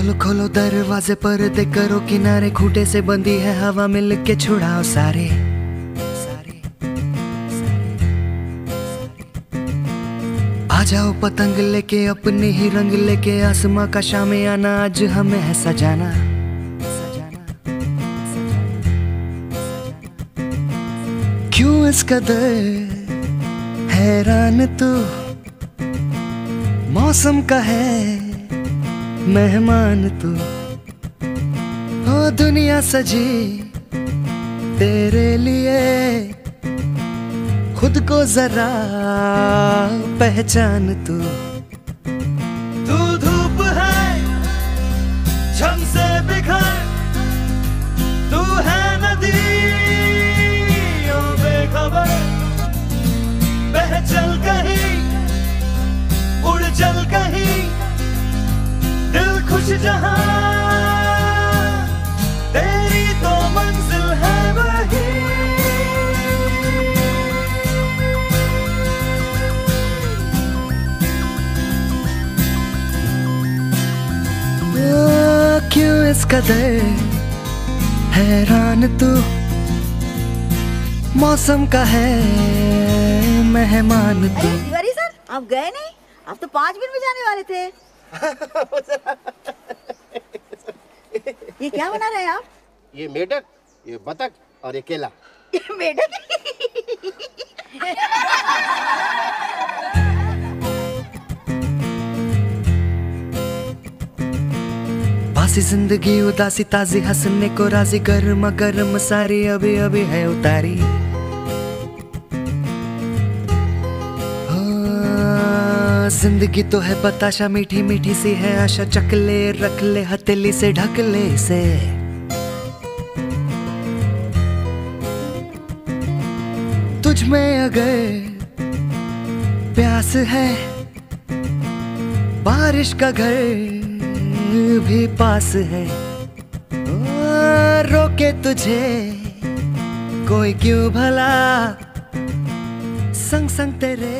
खोलो खोलो दरवाजे पर दे करो किनारे खूटे से बंदी है हवा मिल के छुड़ाओ सारे। आ जाओ पतंग लेके, अपने ही रंग लेके, आसमां का शामे आना, आज हमें है सजाना। क्यों इस कदर हैरान तू? मौसम का है मेहमान तू हो दुनिया सजी तेरे लिए। खुद को जरा पहचान तू तू दिल जहाँ तेरी तो मंजिल है वही। क्यों इस कदर हैरान तू? मौसम का है मेहमान तू। अरे तिवारी सर आप गए नहीं? आप तो पाँच मिनट में जाने वाले थे। ये क्या बना रहे हैं आप? ये मेढक ये बतख और ये केला। मेढक? बासी ज़िंदगी उदासी ताजी हंसने को राज़ी गर्म गर्म सारी अभी अभी है उतारी। ज़िंदगी तो है बताशा, मीठी मीठी सी है आशा। चकले रख ले, हथेली से ढक ले इसे। तुझ में अगर प्यास है, बारिश का घर भी पास है। रोके तुझे, कोई क्यों भला? संग संग तेरे